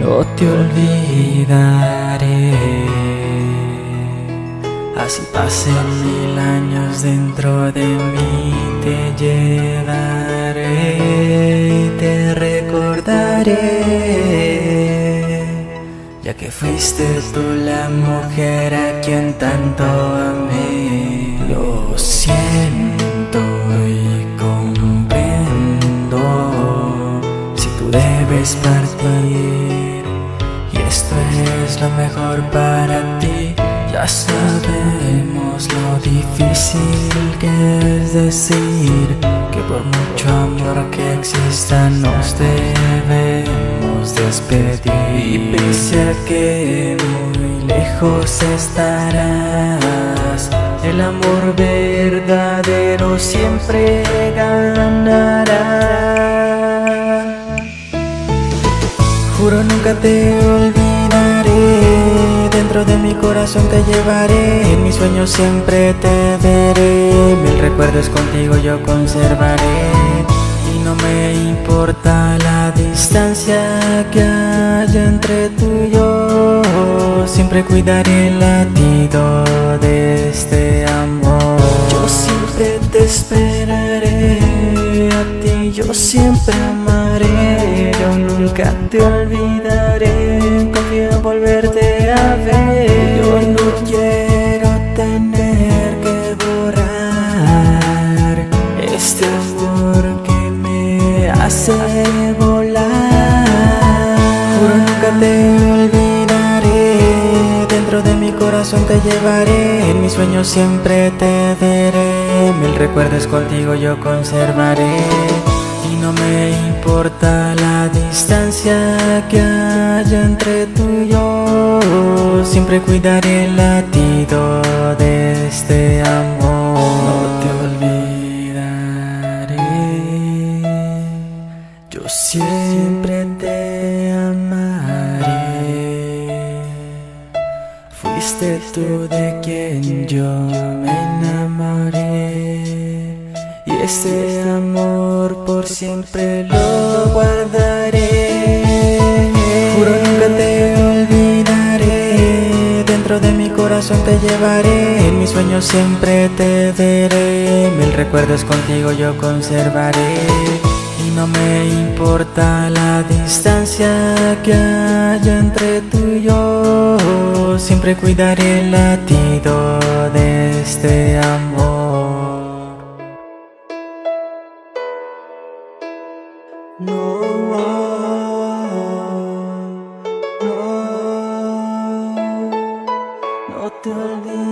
no te olvidaré. Así pasen mil años dentro de mí, te llevaré y te recordaré. Ya que fuiste tú la mujer a quien tanto amé, lo siento y comprendo. Si tú debes partir esto es lo mejor para ti. Ya sabemos lo difícil que es decir que por mucho amor que exista nos debemos despedir. Y pese a que muy lejos estarás, el amor verdadero siempre ganará. Juro nunca te olvidaré, dentro de mi corazón te llevaré, en mis sueños siempre te veré, mil recuerdos contigo yo conservaré. Y no me importa la distancia que haya entre tú y yo, siempre cuidaré el latido de este amor. Yo siempre te esperaré, a ti yo siempre amaré, yo nunca te te llevaré, en mis sueños siempre te veré, mil recuerdos contigo yo conservaré. Y no me importa la distancia que haya entre tú y yo, siempre cuidaré el latido de este amor. No te olvidaré, yo siempre Tú de quien yo me enamoré. Y ese amor por siempre lo guardaré. Juro nunca te olvidaré. Dentro de mi corazón te llevaré. En mis sueños siempre te veré. Mil recuerdos contigo yo conservaré. Y no me importa la distancia que haya entre tú y yo. siempre cuidaré el latido de este amor. No, no, te olvides.